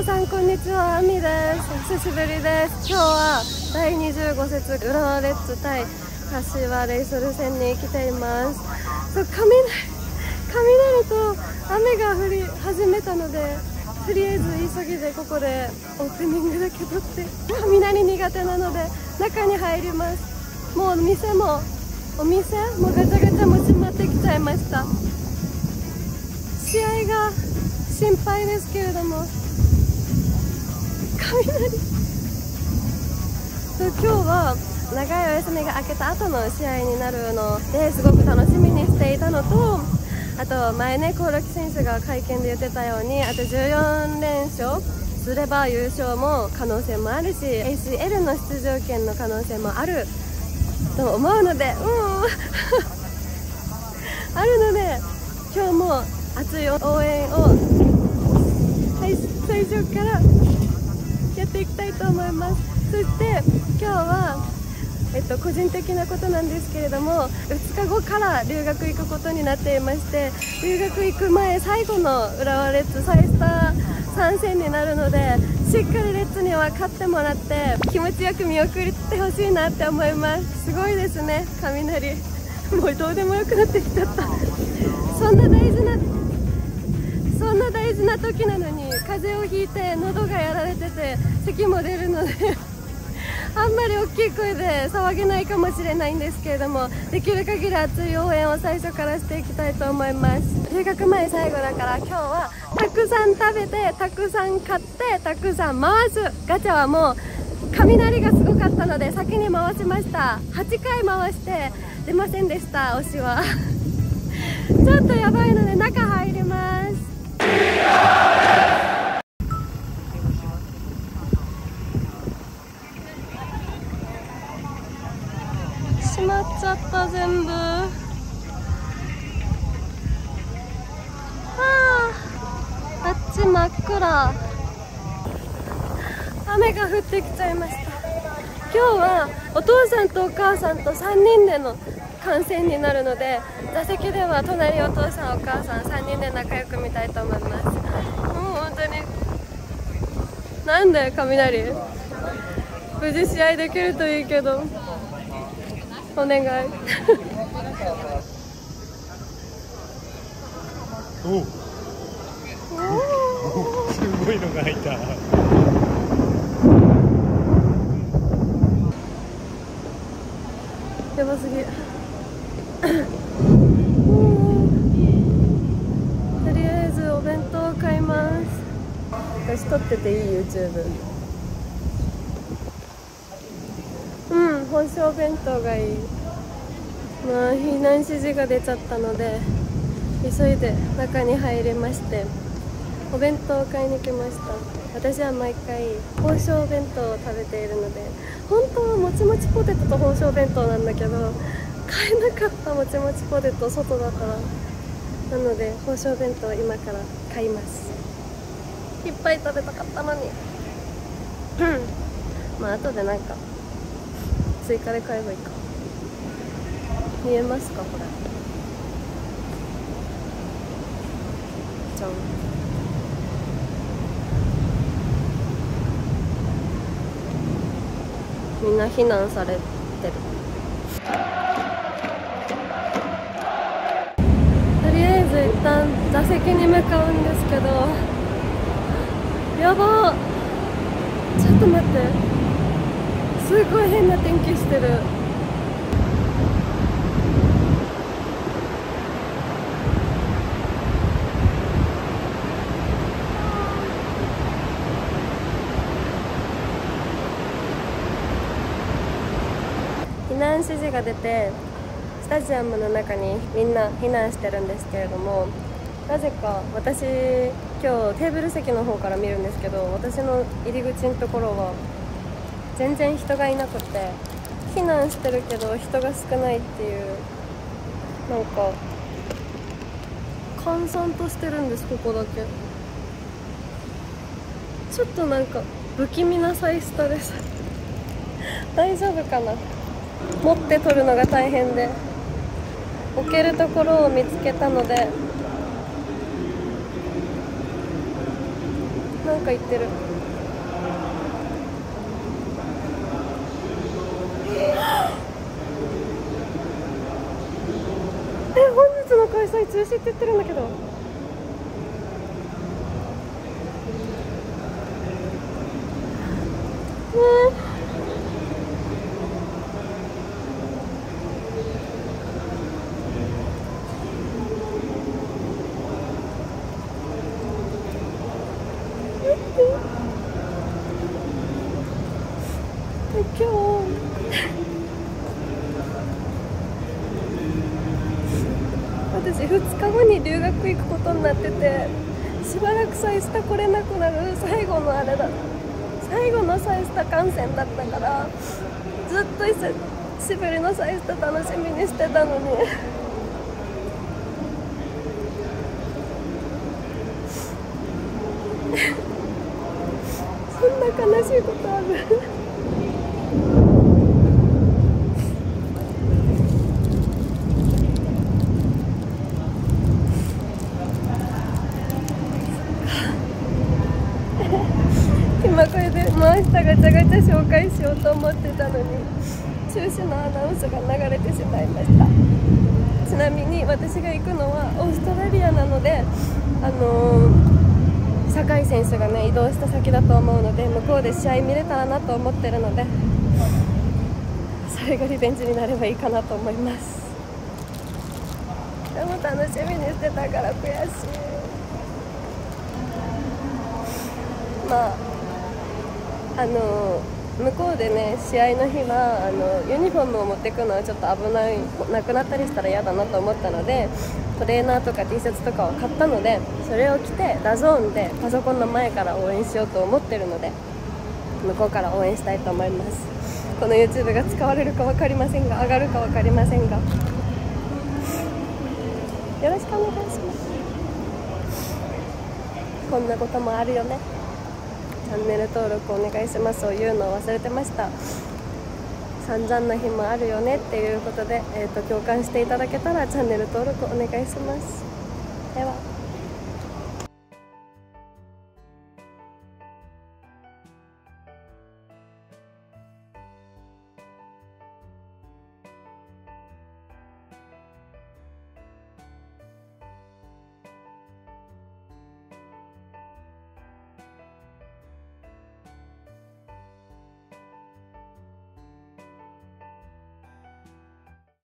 皆さんこんにちは。あみです。久しぶりです。今日は第25節浦和レッズ対柏レイソル戦に来ています。そう雷雷と雨が降り始めたのでとりあえず急ぎでここでオープニングだけ撮って雷苦手なので中に入ります。もう店もお店もガチャガチャも閉まってきちゃいました。試合が心配ですけれども雷今日は長いお休みが明けた後の試合になるのですごく楽しみにしていたのとあと前ね、興梠選手が会見で言ってたようにあと14連勝。すれば優勝も可能性もあるし ACL の出場権の可能性もあると思うのでうん。あるので今日も熱い応援を、はい、最初からやっていきたいと思いますそして今日はえっと、個人的なことなんですけれども2日後から留学行くことになっていまして留学行く前最後の浦和レッズ再スター参戦になるのでしっかりレッズには勝ってもらって気持ちよく見送ってほしいなって思います。すごいですね雷。もうどうでもよくなってきちゃった。そんな大事なな大事な時なのに風邪をひいて喉がやられてて咳も出るので あんまり大きい声で騒げないかもしれないんですけれどもできる限り熱い応援を最初からしていきたいと思います。留学前最後だから今日はたくさん食べてたくさん買ってたくさん回す。ガチャはもう雷がすごかったので先に回しました。8回回して出ませんでした推しは。ちょっとやばいので中入りますちゃった全部あ真っ暗。雨が降ってきちゃいました。今日はお父さんとお母さんと3人での観戦になるので座席では隣お父さんお母さん3人で仲良く見たいと思います。もう本当になんで雷。無事試合できるといいけど。お願い。おおすごいのが入った。やばすぎ。とりあえずお弁当買います。私撮ってていい？YouTube 本性弁当がいい。まあ避難指示が出ちゃったので急いで中に入れましてお弁当を買いに来ました。私は毎回宝生弁当を食べているので本当はもちもちポテトと宝生弁当なんだけど買えなかったもちもちポテト外だからなので宝生弁当を今から買います。いっぱい食べたかったのに。うん。まあ後でなんか追加で買えばいいか。見えますかこれ。じゃん。みんな避難されてる。とりあえず一旦座席に向かうんですけど。やば。ちょっと待って。すごい変な天気してる。難指示が出てスタジアムの中にみんな避難してるんですけれどもなぜか私今日テーブル席の方から見るんですけど私の入り口のところは全然人がいなくて避難してるけど人が少ないっていうなんか閑散としてるんですここだけ。ちょっとなんか不気味なサイスタです。大丈夫かな？持って取るのが大変で置けるところを見つけたのでなんか言ってる。え本日の開催中止って言ってるんだけどねえ今日私2日後に留学行くことになっててしばらくサイスタ来れなくなる最後のあれだ最後のサイスタ観戦だったからずっと久しぶりのサイスタ楽しみにしてたのに。そんな悲しいことある今これでもう明日ガチャガチャ紹介しようと思ってたのに中止のアナウンスが流れてしまいました。ちなみに私が行くのはオーストラリアなのであのー、酒井選手がね移動した先だと思うので向こうで試合見れたらなと思ってるのでそれがリベンジになればいいかなと思います。でも楽しみにしてたから悔しい。まああの向こうでね試合の日はあのユニフォームを持ってくのはちょっと危ないなくなったりしたら嫌だなと思ったのでトレーナーとか T シャツとかを買ったのでそれを着て DAZN でパソコンの前から応援しようと思ってるので向こうから応援したいと思います。この YouTube が使われるか分かりませんが上がるか分かりませんが。よろしくお願いします。こんなこともあるよね。チャンネル登録お願いします。を言うのを忘れてました。散々な日もあるよねっていうことで、えーと、共感していただけたらチャンネル登録お願いします。では。